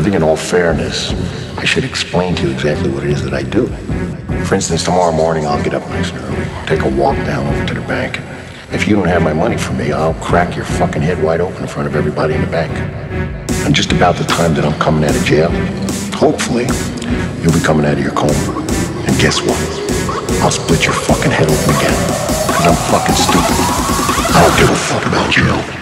I think in all fairness, I should explain to you exactly what it is that I do. For instance, tomorrow morning I'll get up nice and early, take a walk down over to the bank. If you don't have my money for me, I'll crack your fucking head wide open in front of everybody in the bank. And just about the time that I'm coming out of jail, hopefully, you'll be coming out of your coma. And guess what? I'll split your fucking head open again. Cause I'm fucking stupid. I don't give a fuck about jail.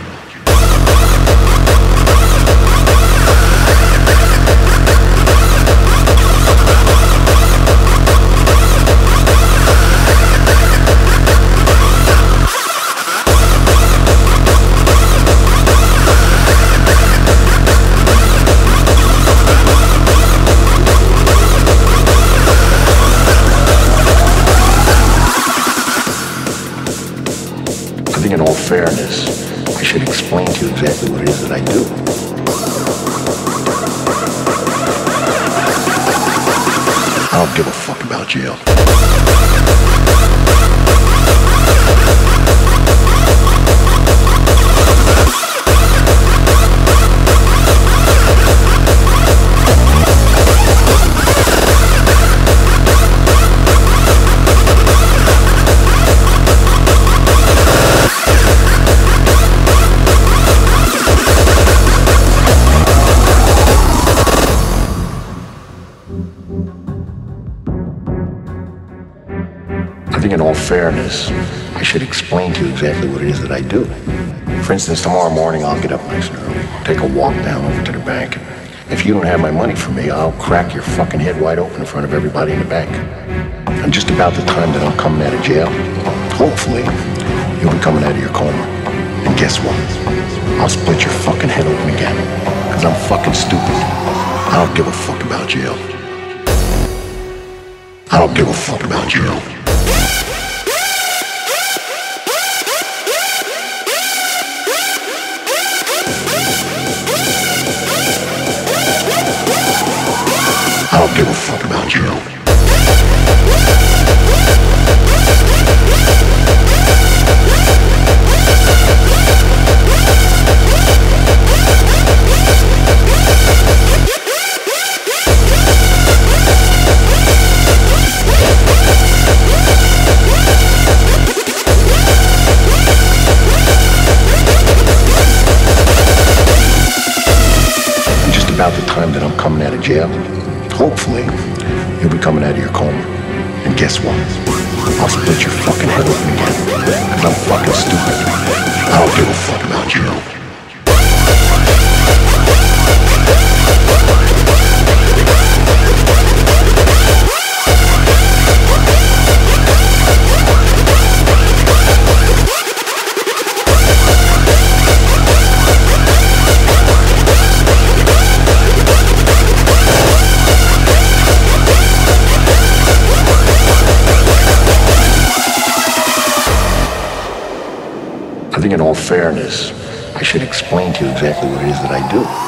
I think in all fairness, I should explain to you exactly what it is that I do. I don't give a fuck about jail. I think in all fairness, I should explain to you exactly what it is that I do. For instance, tomorrow morning I'll get up nice and early, take a walk down over to the bank. If you don't have my money for me, I'll crack your fucking head wide open in front of everybody in the bank. And just about the time that I'm coming out of jail, hopefully, you'll be coming out of your coma. And guess what? I'll split your fucking head open again. Cause I'm fucking stupid. I don't give a fuck about jail. I don't give a fuck about jail. I don't give a fuck about you. Coming out of jail, hopefully, you'll be coming out of your coma. And guess what? I'll split your fucking head open again. Cause I'm fucking stupid. I don't give a fuck I think in all fairness, I should explain to you exactly what it is that I do.